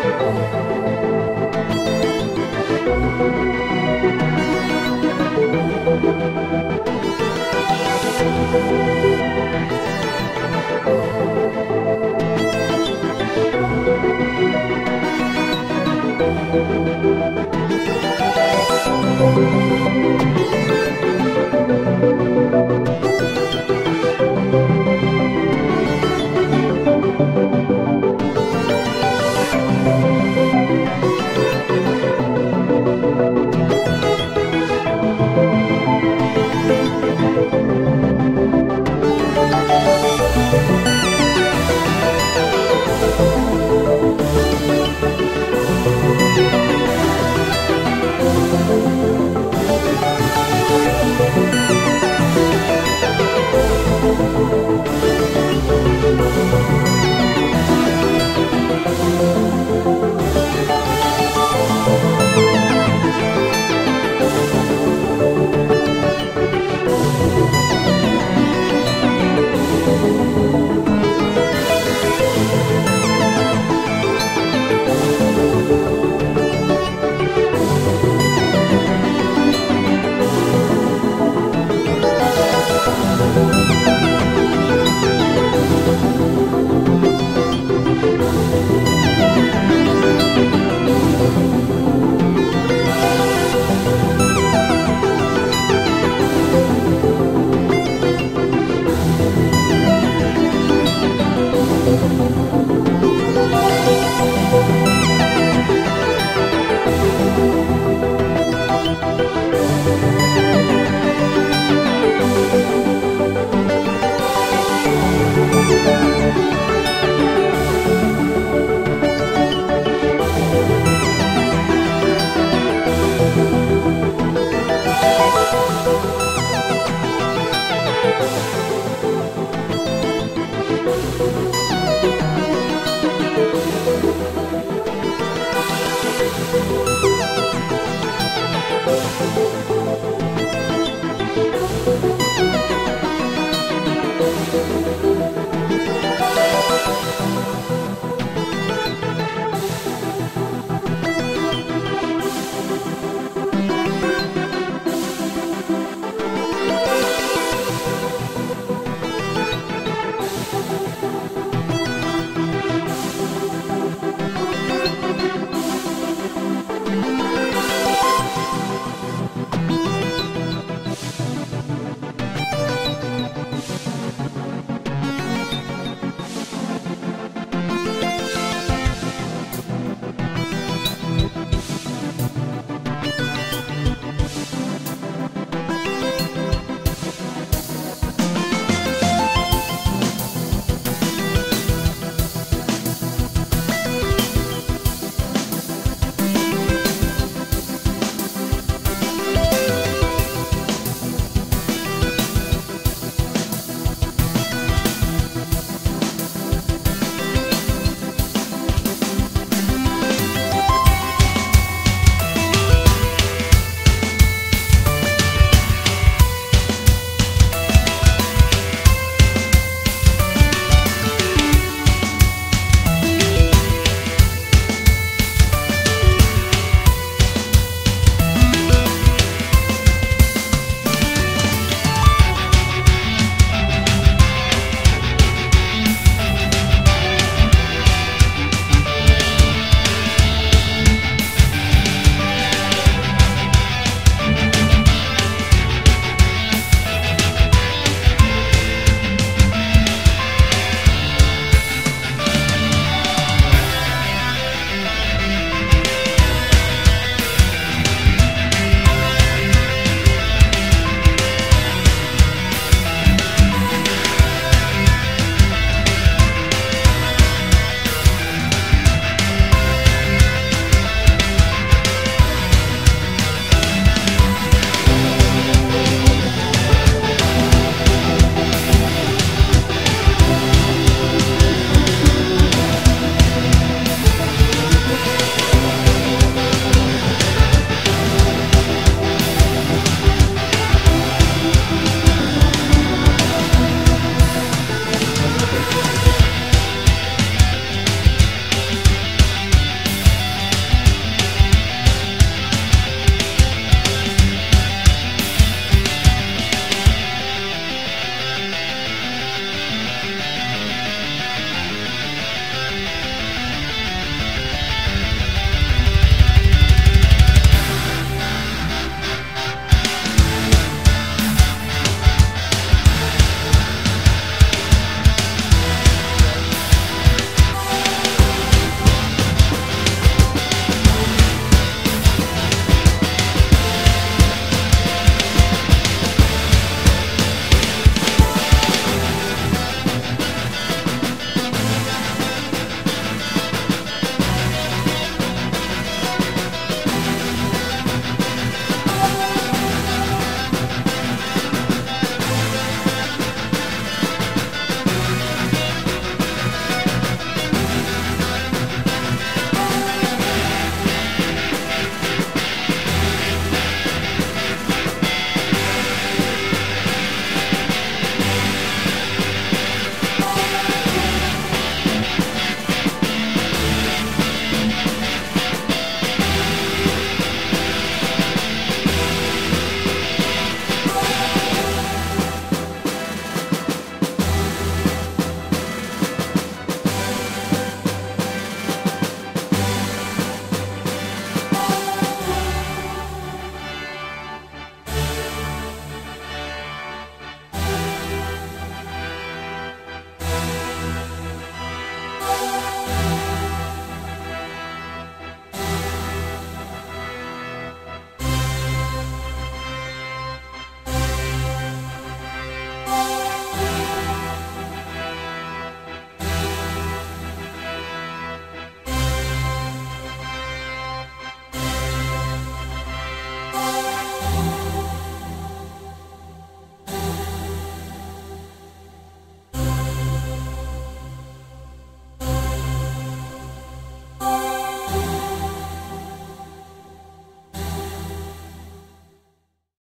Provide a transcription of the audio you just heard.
Música